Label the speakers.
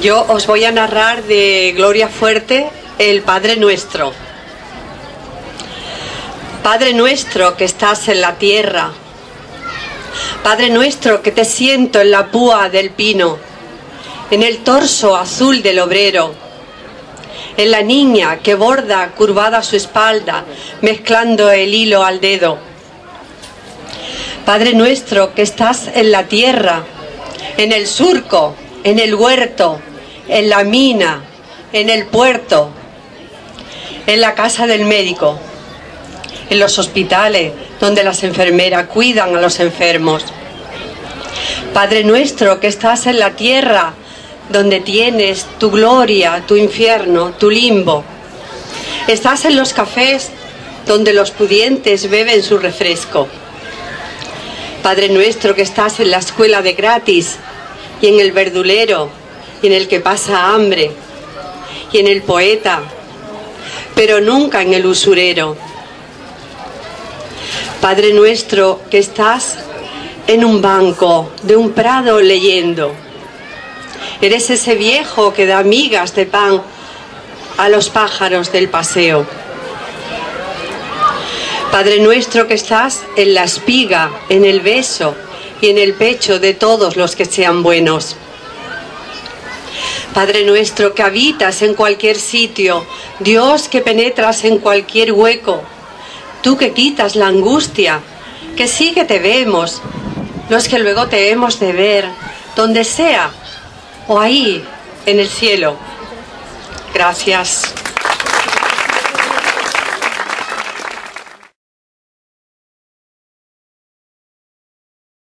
Speaker 1: Yo os voy a narrar de Gloria Fuerte el Padre Nuestro. Padre nuestro que estás en la tierra, Padre nuestro que te siento en la púa del pino, en el torso azul del obrero, en la niña que borda curvada su espalda, mezclando el hilo al dedo. Padre nuestro que estás en la tierra, en el surco, en el huerto, en la mina, en el puerto, en la casa del médico, en los hospitales donde las enfermeras cuidan a los enfermos. Padre nuestro que estás en la tierra, donde tienes tu gloria, tu infierno, tu limbo. Estás en los cafés donde los pudientes beben su refresco. Padre nuestro que estás en la escuela de gratis y en el verdulero y en el que pasa hambre y en el poeta, pero nunca en el usurero. Padre nuestro que estás en un banco de un prado leyendo Eres ese viejo que da migas de pan a los pájaros del paseo. Padre nuestro que estás en la espiga, en el beso y en el pecho de todos los que sean buenos. Padre nuestro que habitas en cualquier sitio, Dios que penetras en cualquier hueco, tú que quitas la angustia, que sí que te vemos, los que luego te hemos de ver, donde sea o ahí en el cielo. Gracias.